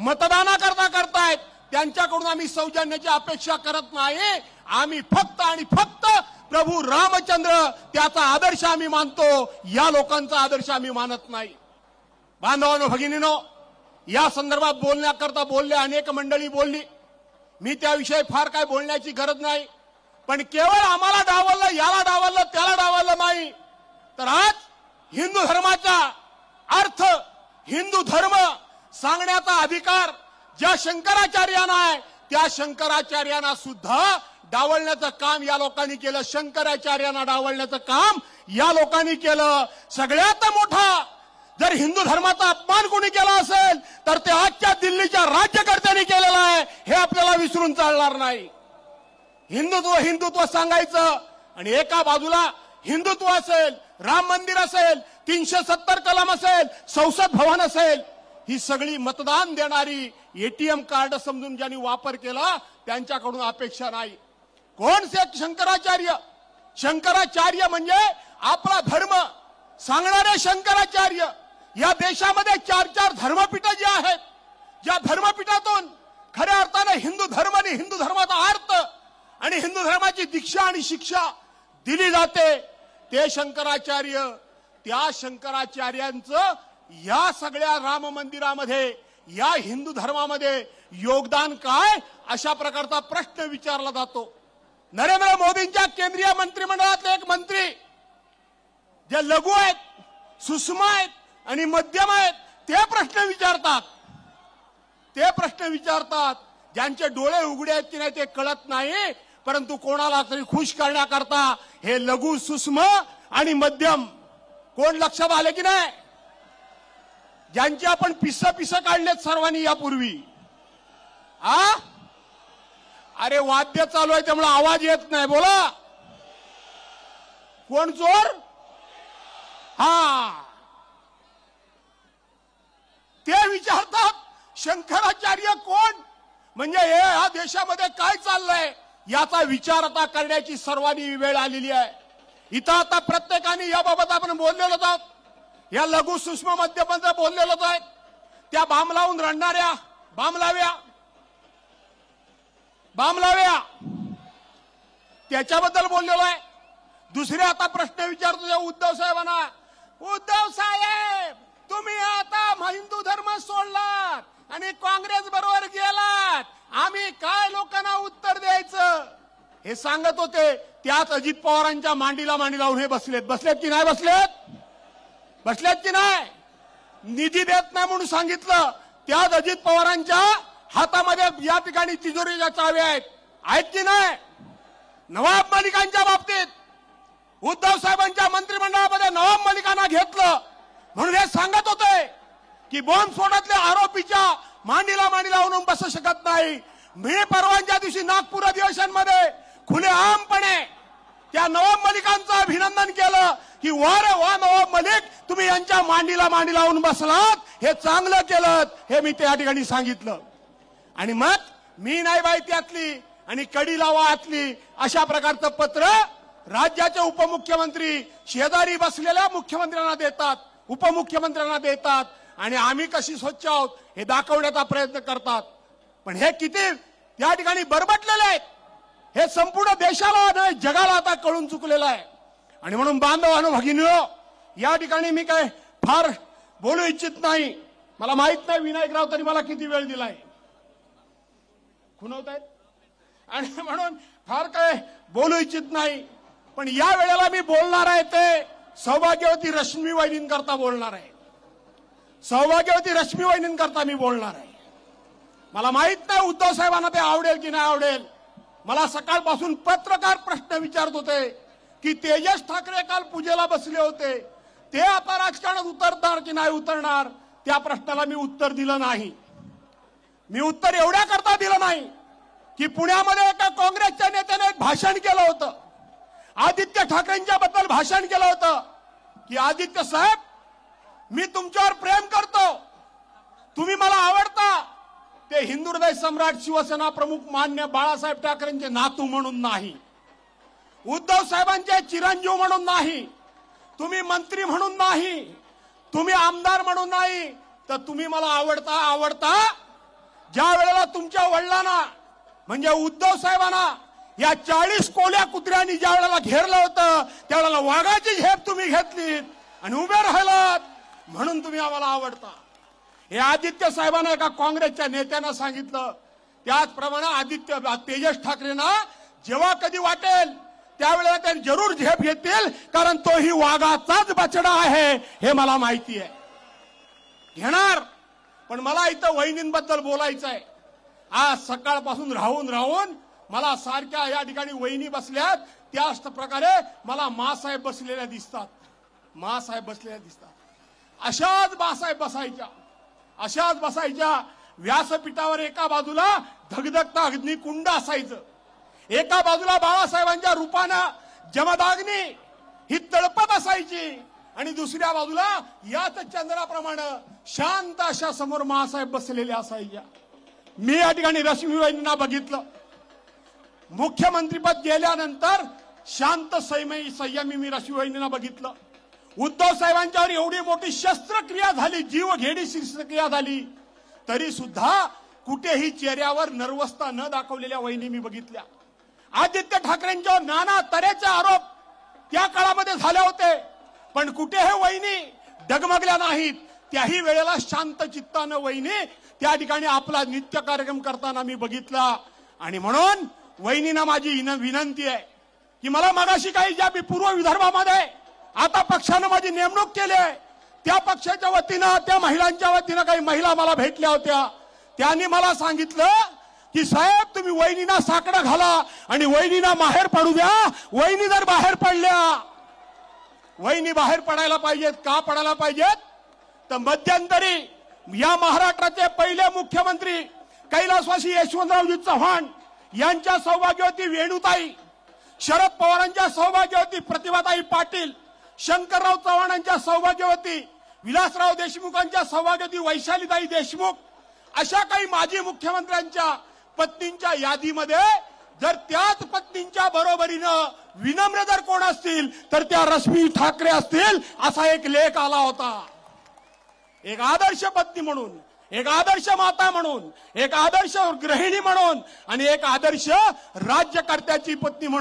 मतदाना करता करतायत. त्यांच्याकडून आम्ही सौजन्याची अपेक्षा करत नाही. आम्ही फक्त आणि फक्त प्रभू रामचंद्र त्याचा आदर्श आम्ही मानतो. या लोकांचा आदर्श आम्ही मानत नाही. बांधवानो भगिनीनो या संदर्भात बोलण्याकरता बोलले अनेक मंडळी बोलली. मी त्याविषयी फार काय बोलण्याची गरज नाही. पण केवळ आम्हाला डावललं याला डावललं त्याला डावललं नाही. तर आज हिंदू धर्माचा अर्थ हिंदू धर्म सांगण्याचा अधिकार ज्या शंकराचार्यांना आहे त्या शंकराचार्यांना सुद्धा डावलण्याचं काम या लोकांनी केलं. शंकराचार्यांना डावलण्याचं काम या लोकांनी केलं. सगळ्यात मोठा जर हिंदू धर्माचा अपमान कोणी केला असेल तर ते आजच्या दिल्लीच्या राज्यकर्त्यांनी केलेला आहे. हे आपल्याला विसरून चालणार नाही. हिंदुत्व हिंदुत्व सांगायचं आणि एका बाजूला हिंदुत्व असेल राम मंदिर असेल तीनशे सत्तर कलम असेल संसद भवन असेल ही सगळी मतदान देणारी एटीएम कार्ड समजून ज्यांनी वापर केला त्यांच्याकडून अपेक्षा नाही. कोण से शंकराचार्य? शंकराचार्य म्हणजे आपला धर्म. सांगणारे शंकराचार्य या देशामध्ये चार चार धर्मपीठ जी आहेत ज्या धर्मपीठातून खऱ्या अर्थाने हिंदू धर्म आणि हिंदू धर्माचा अर्थ आणि हिंदू धर्माची दीक्षा आणि शिक्षा दिली जाते. ते शंकराचार्य त्या शंकराचार्यांचं या सगळ्या राम मंदिरामध्ये या हिंदू धर्मामध्ये योगदान काय? अशा प्रकारचा प्रश्न विचारला जातो. नरेंद्र मोदींच्या केंद्रीय मंत्रिमंडळातले एक मंत्री जे लघु आहेत सुषमा आहेत आणि मध्यम आहेत ते प्रश्न विचारतात. ते प्रश्न विचारतात ज्यांचे डोळे उघडे आहेत की नाही ते कळत नाही परंतु कोणाला तरी खुश करण्याकरता हे लघु सुषम आणि मध्यम कोण लक्षात आले की नाही? ज्यांची आपण पिस पिस काढलेत सर्वांनी यापूर्वी. आ? अरे वाद्य चालू आहे त्यामुळे आवाज येत नाही बोला. कोण चोर हा. ते विचारतात शंकराचार्य कोण? म्हणजे हे या देशामध्ये काय चाललंय? याचा विचार आता करण्याची सर्वांनी वेळ आलेली आहे. इथं आता प्रत्येकाने याबाबत आपण बोललेलो आहोत. या लघु सूक्ष्म मध्यमांचं बोललेलोच आहे. त्या बाम लावून रडणाऱ्या बाम लाव्या. बाम लाव्या. त्याच्याबद्दल बोललेलो आहे. दुसरे आता प्रश्न विचारतो उद्धव साहेबांना. उद्धव साहेब तुम्ही आता हिंदू धर्म सोडलात आणि काँग्रेस बरोबर गेलात. आम्ही काय लोकांना उत्तर द्यायचं? हे सांगत होते. त्याच अजित पवारांच्या मांडीला मांडी लावून हे बसलेत. बसलेत की नाही बसलेत? बसल्यात की नाही? निधी देत नाही म्हणून सांगितलं. त्याच अजित पवारांच्या हातामध्ये या ठिकाणी तिजोरीच्या चाव्या आहेत. आहेत की नाही? नवाब मलिकांच्या बाबतीत उद्धव साहेबांच्या मंत्रिमंडळामध्ये नवाब मलिकांना घेतलं. म्हणून हे सांगत होते की बॉम्ब स्फोटातल्या आरोपीच्या मांडीला मांडीला लावून बसू शकत नाही. मी परवांच्या दिवशी नागपूर अधिवेशनमध्ये खुलेआमपणे त्या नवाब मलिकांचं अभिनंदन केलं. की वारे वा नवाब मलिक तुम्ही यांच्या मांडीला मांडी लावून बसलात. हे चांगलं केलं हे मी त्या ठिकाणी सांगितलं. आणि मग मी नाही बाई त्यातली आणि कडी लावा आतली अशा प्रकारचं पत्र राज्याचे उपमुख्यमंत्री शेजारी बसलेल्या मुख्यमंत्र्यांना देतात. उपमुख्यमंत्र्यांना देतात. आणि आम्ही कशी स्वच्छ आहोत हे दाखवण्याचा प्रयत्न करतात. पण हे किती त्या ठिकाणी बरबटलेले आहेत हे संपूर्ण देशाला नाही जगाला आता कळून चुकलेलं आहे. आणि म्हणून बांधवानो भगिनीनो या ठिकाणी मी काय फार बोलू इच्छित नाही. मला माहीत नाही विनायकराव तरी मला किती वेळ दिलाय. खुनवत आहेत आणि म्हणून फार काय बोलू इच्छित नाही. पण या वेळेला मी बोलणार आहे ते सौभाग्यवती रश्मी वहिनींकरता बोलणार आहे. सौभाग्यवती रश्मी वहिनींकरता मी बोलणार आहे. मला माहीत नाही उद्धव साहेबांना ते आवडेल की नाही आवडेल. मला सकाळपासून पत्रकार प्रश्न विचारत होते. की तेजस ठाकरे काल पूजेला बसले होते. ते आता राजकारणात उतरणार की नाही उतरणार त्या प्रश्नाला मी उत्तर दिलं नाही. मी उत्तर एवढ्या करता दिलं नाही की पुण्यामध्ये एका काँग्रेसच्या नेत्याने एक भाषण केलं होतं. आदित्य ठाकरेंच्या बद्दल भाषण केलं होतं की आदित्य साहेब मी तुमच्यावर प्रेम करतो. तुम्ही मला आवडता. ते हिंदू हृदय सम्राट शिवसेना प्रमुख मान्य बाळासाहेब ठाकरेंचे नातू म्हणून नाही. उद्धव साहेबांचे चिरंजीव म्हणून नाही तुम्ही मंत्री म्हणून नाही तुम्ही आमदार म्हणून नाही तर तुम्ही मला आवडता आवडता ज्या वेळेला तुमच्या वडिलांना म्हणजे उद्धव साहेबांना या चाळीस कोल्या कुत्र्यांनी ज्या वेळेला घेरलं होतं त्यावेळेला वाघाची झेप तुम्ही घेतलीत आणि उभे राहिलात म्हणून तुम्ही आम्हाला आवडता. हे आदित्य साहेबांना एका काँग्रेसच्या नेत्यानं सांगितलं. त्याचप्रमाणे आदित्य तेजस ठाकरेंना जेव्हा कधी वाटेल त्यावेळेला ते जरूर झेप घेतील कारण तोही वाघाचाच बचडा आहे हे मला माहिती आहे. घेणार पण मला इथं वहिनींबद्दल बोलायचं आहे आज सकाळपासून राहून राहून मला सारख्या या ठिकाणी वहिनी बसल्यात त्याच प्रकारे मला मासाहेब बसलेल्या दिसतात. मासाहेब बसलेल्या दिसतात. अशाच मासाहेब बसायच्या. अशाच बसायच्या व्यासपीठावर एका बाजूला धगधगता अग्निकुंड असायचं. एका बाजूला बाळासाहेबांच्या रूपानं जमदाग्नी ही तळपत असायची आणि दुसऱ्या बाजूला याच चंद्राप्रमाणे शांत अशा समोर महासाहेब बसलेल्या असायच्या मी या ठिकाणी रश्मीबाईंना बघितलं. मुख्यमंत्रीपद गेल्यानंतर शांत सैमयी संयमी मी रश्मीबाईंना बघितलं. उद्धव साहेबांच्यावर एवढी मोठी शस्त्रक्रिया झाली जीवघेडी शस्त्रक्रिया झाली तरी सुद्धा कुठेही चेहऱ्यावर नर्वसता न दाखवलेल्या वहिनी मी बघितल्या. आदित्य ठाकरेंच्यावर नाना तऱ्हेचे आरोप त्या काळामध्ये झाले होते. पण कुठे हे वहिनी डगमगल्या नाहीत. त्याही वेळेला शांत चित्तानं वहिनी त्या ठिकाणी आपला नित्य कार्यक्रम करताना मी बघितला. आणि म्हणून वहिनीना माझी विनंती आहे की मला मगाशी काही ज्या मी पूर्व विदर्भामध्ये आता पक्षानं माझी नेमणूक केली आहे त्या पक्षाच्या वतीनं त्या महिलांच्या वतीनं काही महिला मला भेटल्या होत्या. त्यांनी मला सांगितलं की साहेब तुम्ही वहिनीना साकडं घाला आणि वहिनीना बाहेर पडू द्या. वहिनी जर बाहेर पडल्या वहिनी बाहेर पडायला पाहिजेत का पडायला पाहिजेत? तर मध्यंतरी या महाराष्ट्राचे पहिले मुख्यमंत्री कैलासवासी यशवंतरावजी चव्हाण यांच्या सौभाग्यवती वेणुताई शरद पवारांच्या सौभाग्यवती प्रतिभाताई पाटील शंकरराव चव्हाणांच्या सौभाग्यवती विलासराव देशमुखांच्या सौभाग्यवती वैशालीताई देशमुख अशा काही माजी मुख्यमंत्र्यांच्या पत्नींच्या यादीमध्ये जर त्याच पत्नींच्या बरोबरीनं विनम्र जर कोण असतील तर त्या रश्मी ठाकरे असतील असा एक लेख आला होता. एक आदर्श पत्नी म्हणून एक आदर्श माता म्हणून एक आदर्श गृहिणी म्हणून आणि एक आदर्श राज्यकर्त्याची पत्नी म्हणून